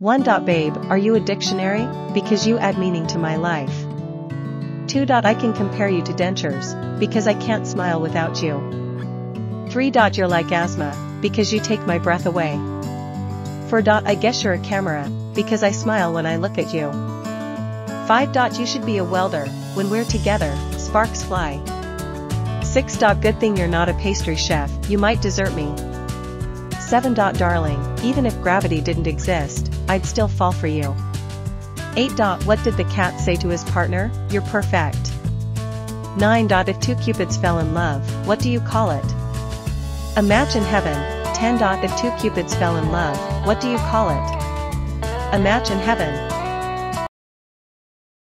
1. Babe, are you a dictionary? Because you add meaning to my life. 2. I can compare you to dentures, because I can't smile without you. 3. You're like asthma, because you take my breath away. 4. I guess you're a camera, because I smile when I look at you. 5. You should be a welder, when we're together, sparks fly. 6. Good thing you're not a pastry chef, you might desert me. 7. Darling, even if gravity didn't exist, I'd still fall for you. 8. What did the cat say to his partner? You're perfect. 9. If two cupids fell in love, what do you call it? Imagine heaven. 10. If two cupids fell in love, what do you call it? Imagine heaven.